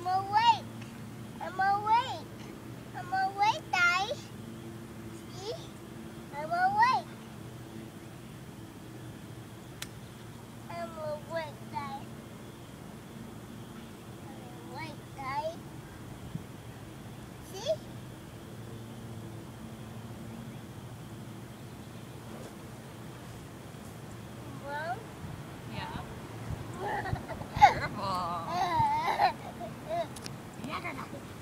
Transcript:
I'm awake. I'm awake. 这儿打开